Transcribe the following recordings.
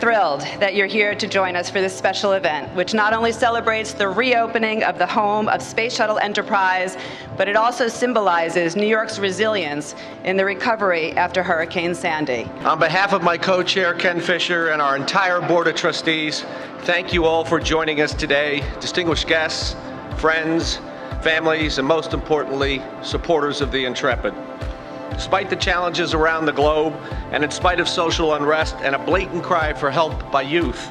thrilled that you're here to join us for this special event, which not only celebrates the reopening of the home of Space Shuttle Enterprise, but it also symbolizes New York's resilience in the recovery after Hurricane Sandy. On behalf of my co-chair, Ken Fisher, and our entire Board of Trustees, thank you all for joining us today. Distinguished guests, friends, families, and most importantly, supporters of the Intrepid. Despite the challenges around the globe, and in spite of social unrest and a blatant cry for help by youth,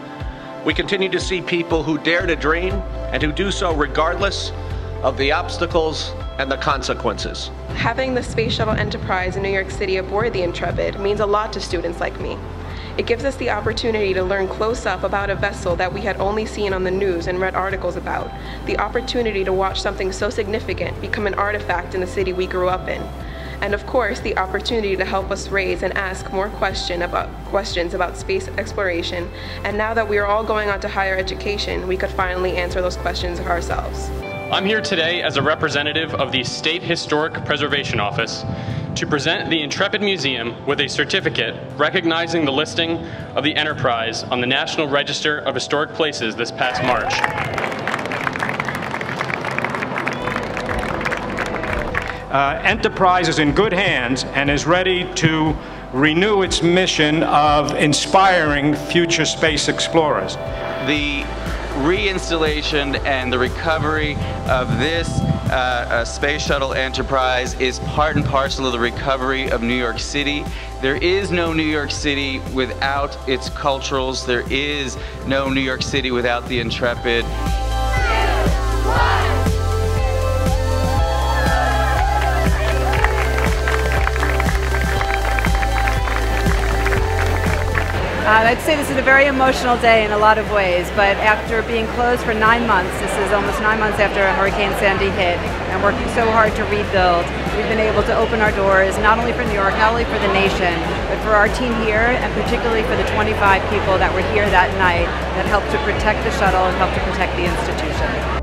we continue to see people who dare to dream and who do so regardless of the obstacles and the consequences. Having the Space Shuttle Enterprise in New York City aboard the Intrepid means a lot to students like me. It gives us the opportunity to learn close up about a vessel that we had only seen on the news and read articles about, the opportunity to watch something so significant become an artifact in the city we grew up in, and of course the opportunity to help us raise and ask more question about, questions about space exploration, and now that we are all going on to higher education, we could finally answer those questions ourselves. I'm here today as a representative of the State Historic Preservation Office to present the Intrepid Museum with a certificate recognizing the listing of the Enterprise on the National Register of Historic Places this past March. Uh, Enterprise is in good hands and is ready to renew its mission of inspiring future space explorers. The reinstallation and the recovery of this uh, Space Shuttle Enterprise is part and parcel of the recovery of New York City. There is no New York City without its culturals. There is no New York City without the Intrepid. Uh, I'd say this is a very emotional day in a lot of ways, but after being closed for nine months, this is almost nine months after Hurricane Sandy hit, and working so hard to rebuild, we've been able to open our doors not only for New York, not only for the nation, but for our team here, and particularly for the 25 people that were here that night that helped to protect the shuttle and helped to protect the institution.